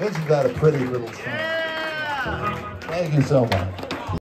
Isn't that a pretty little song? Thank you so much.